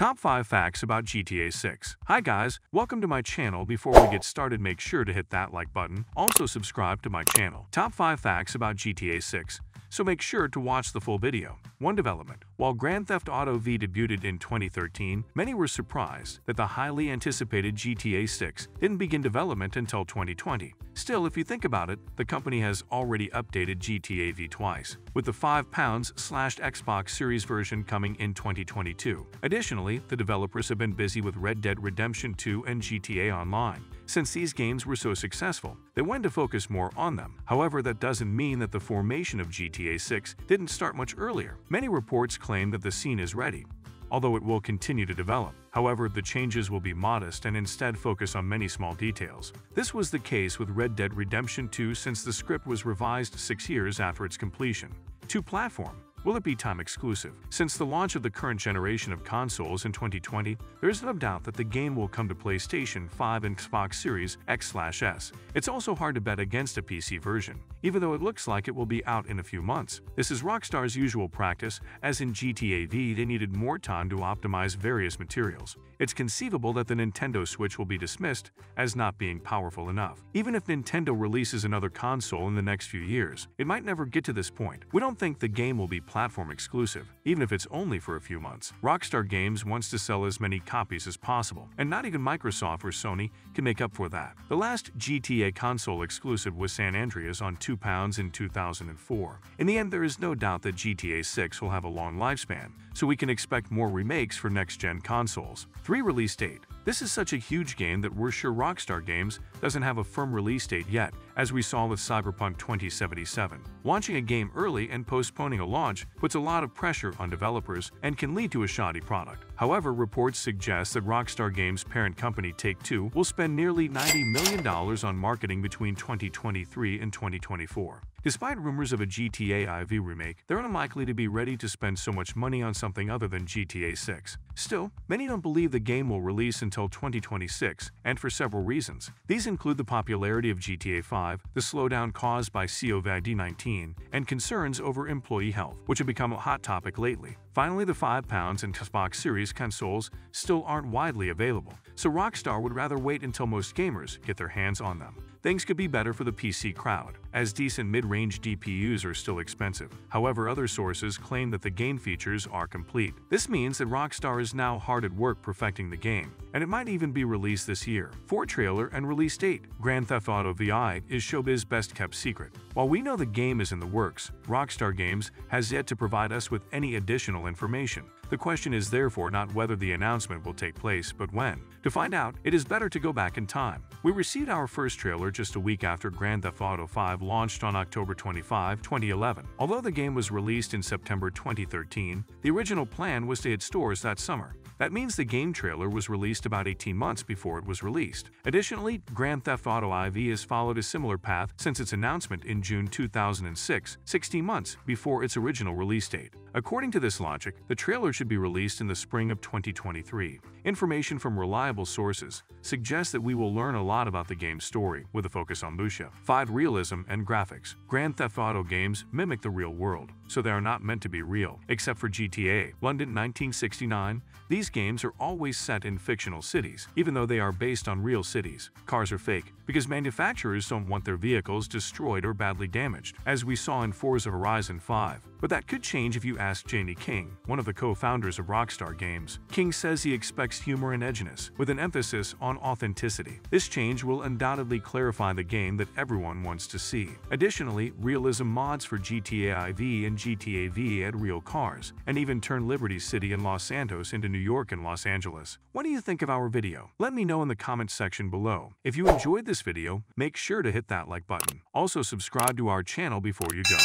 Top 5 Facts About GTA 6 Hi guys, welcome to my channel. Before we get started, make sure to hit that like button. Also subscribe to my channel. Top 5 Facts About GTA 6 so make sure to watch the full video. One development. While Grand Theft Auto V debuted in 2013, many were surprised that the highly anticipated GTA 6 didn't begin development until 2020. Still, if you think about it, the company has already updated GTA V twice, with the 5 pounds slashed Xbox Series version coming in 2022. Additionally, the developers have been busy with Red Dead Redemption 2 and GTA Online. Since these games were so successful, they went to focus more on them. However, that doesn't mean that the formation of GTA 6 didn't start much earlier. Many reports claim that the scene is ready, although it will continue to develop. However, the changes will be modest and instead focus on many small details. This was the case with Red Dead Redemption 2 since the script was revised six years after its completion. To platform, Will it be time exclusive? Since the launch of the current generation of consoles in 2020, there is no doubt that the game will come to PlayStation 5 and Xbox Series X/S. It's also hard to bet against a PC version, even though it looks like it will be out in a few months. This is Rockstar's usual practice, as in GTA V they needed more time to optimize various materials. It's conceivable that the Nintendo Switch will be dismissed as not being powerful enough. Even if Nintendo releases another console in the next few years, it might never get to this point. We don't think the game will be platform exclusive, even if it's only for a few months. Rockstar Games wants to sell as many copies as possible, and not even Microsoft or Sony can make up for that. The last GTA console exclusive was San Andreas on £2 in 2004. In the end, there is no doubt that GTA 6 will have a long lifespan, so we can expect more remakes for next-gen consoles. 3 Release Date this is such a huge game that we're sure Rockstar Games doesn't have a firm release date yet, as we saw with Cyberpunk 2077. Launching a game early and postponing a launch puts a lot of pressure on developers and can lead to a shoddy product. However, reports suggest that Rockstar Games' parent company Take-Two will spend nearly $90 million on marketing between 2023 and 2024. Despite rumors of a GTA IV remake, they're unlikely to be ready to spend so much money on something other than GTA 6. Still, many don't believe the game will release until 2026, and for several reasons. These include the popularity of GTA 5, the slowdown caused by COVID-19, and concerns over employee health, which have become a hot topic lately. Finally, the 5 pounds and Xbox Series consoles still aren't widely available, so Rockstar would rather wait until most gamers get their hands on them. Things could be better for the PC crowd, as decent mid-range GPUs are still expensive. However, other sources claim that the game features are complete. This means that Rockstar is now hard at work perfecting the game, and it might even be released this year. For trailer and release date, Grand Theft Auto VI is showbiz best-kept secret. While we know the game is in the works, Rockstar Games has yet to provide us with any additional information. The question is therefore not whether the announcement will take place, but when. To find out, it is better to go back in time. We received our first trailer just a week after Grand Theft Auto 5 launched on October 25, 2011. Although the game was released in September 2013, the original plan was to hit stores that summer. That means the game trailer was released about 18 months before it was released. Additionally, Grand Theft Auto IV has followed a similar path since its announcement in June 2006, 16 months before its original release date. According to this logic, the trailer should be released in the spring of 2023. Information from reliable sources suggests that we will learn a lot about the game's story, with a focus on Lucia. 5. Realism and Graphics Grand Theft Auto games mimic the real world, so they are not meant to be real, except for GTA. London 1969 These games are always set in fictional cities, even though they are based on real cities. Cars are fake, because manufacturers don't want their vehicles destroyed or badly damaged, as we saw in Forza Horizon 5. But that could change if you ask Jamie King, one of the co-founders of Rockstar Games. King says he expects humor and edginess, with an emphasis on authenticity. This change will undoubtedly clarify the game that everyone wants to see. Additionally, realism mods for GTA IV and GTA V add real cars, and even turn Liberty City and Los Santos into New York and Los Angeles. What do you think of our video? Let me know in the comments section below. If you enjoyed this video, make sure to hit that like button. Also subscribe to our channel before you go.